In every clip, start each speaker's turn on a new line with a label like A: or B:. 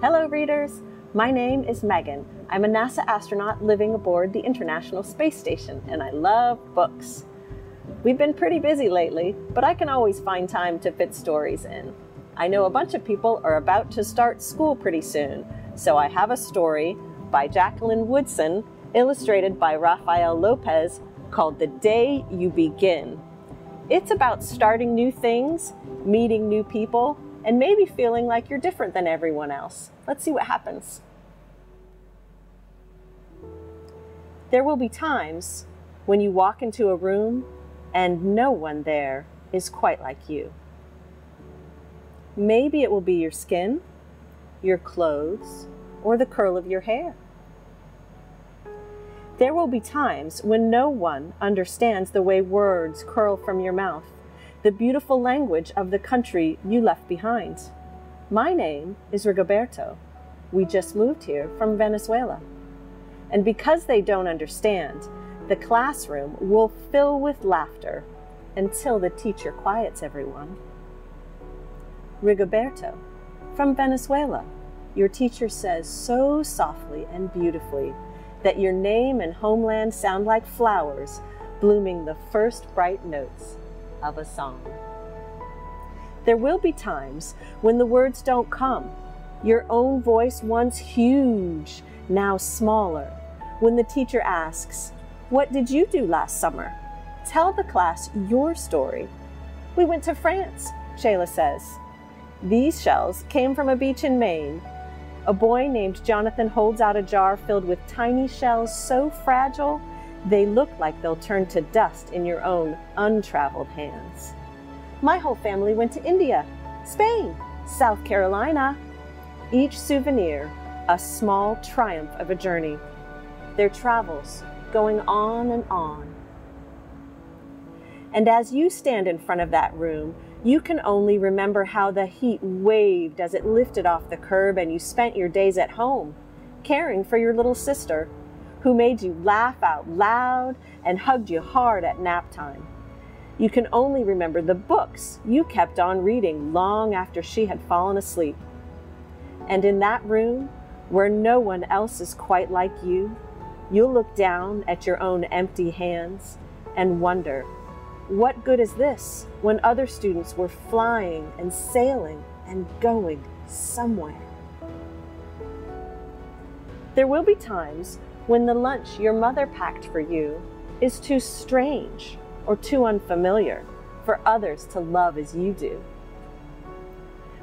A: Hello, readers. My name is Megan. I'm a NASA astronaut living aboard the International Space Station, and I love books. We've been pretty busy lately, but I can always find time to fit stories in. I know a bunch of people are about to start school pretty soon, so I have a story by Jacqueline Woodson, illustrated by Rafael Lopez, called The Day You Begin. It's about starting new things, meeting new people, and maybe feeling like you're different than everyone else. Let's see what happens. There will be times when you walk into a room and no one there is quite like you. Maybe it will be your skin, your clothes, or the curl of your hair. There will be times when no one understands the way words curl from your mouth, the beautiful language of the country you left behind. My name is Rigoberto. We just moved here from Venezuela. And because they don't understand, the classroom will fill with laughter until the teacher quiets everyone. Rigoberto, from Venezuela, your teacher says so softly and beautifully that your name and homeland sound like flowers blooming the first bright notes of a song. There will be times when the words don't come. Your own voice, once huge, now smaller. When the teacher asks, What did you do last summer? Tell the class your story. We went to France, Shayla says. These shells came from a beach in Maine a boy named Jonathan holds out a jar filled with tiny shells so fragile they look like they'll turn to dust in your own untraveled hands. My whole family went to India, Spain, South Carolina. Each souvenir, a small triumph of a journey. Their travels going on and on. And as you stand in front of that room, you can only remember how the heat waved as it lifted off the curb and you spent your days at home, caring for your little sister, who made you laugh out loud and hugged you hard at nap time. You can only remember the books you kept on reading long after she had fallen asleep. And in that room, where no one else is quite like you, you'll look down at your own empty hands and wonder what good is this when other students were flying and sailing and going somewhere? There will be times when the lunch your mother packed for you is too strange or too unfamiliar for others to love as you do.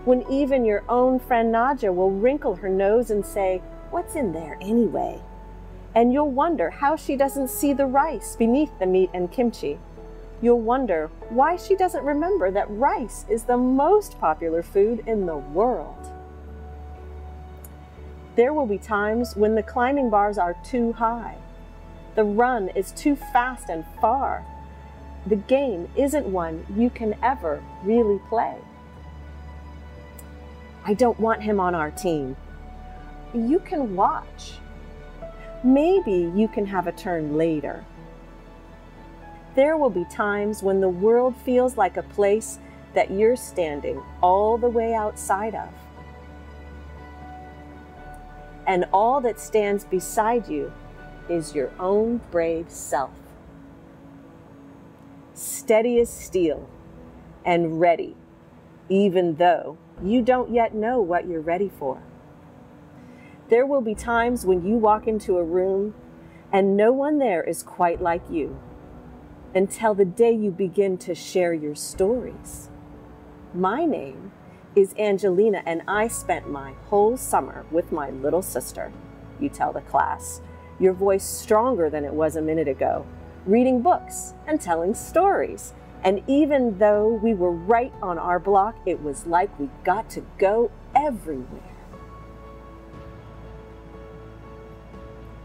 A: When even your own friend Nadja will wrinkle her nose and say, What's in there anyway? And you'll wonder how she doesn't see the rice beneath the meat and kimchi You'll wonder why she doesn't remember that rice is the most popular food in the world. There will be times when the climbing bars are too high. The run is too fast and far. The game isn't one you can ever really play. I don't want him on our team. You can watch. Maybe you can have a turn later. There will be times when the world feels like a place that you're standing all the way outside of. And all that stands beside you is your own brave self. Steady as steel and ready, even though you don't yet know what you're ready for. There will be times when you walk into a room and no one there is quite like you until the day you begin to share your stories. My name is Angelina, and I spent my whole summer with my little sister, you tell the class, your voice stronger than it was a minute ago, reading books and telling stories. And even though we were right on our block, it was like we got to go everywhere.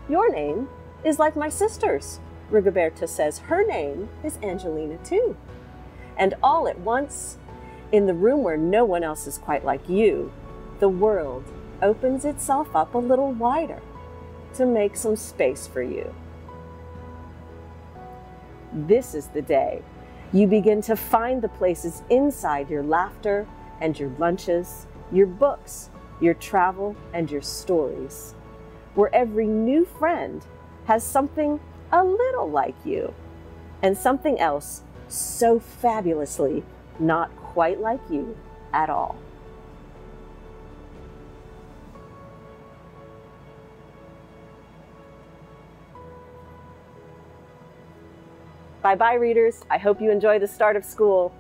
A: Your name is like my sister's. Rigoberta says her name is Angelina too. And all at once, in the room where no one else is quite like you, the world opens itself up a little wider to make some space for you. This is the day you begin to find the places inside your laughter and your lunches, your books, your travel, and your stories, where every new friend has something a little like you and something else so fabulously not quite like you at all. Bye bye, readers. I hope you enjoy the start of school.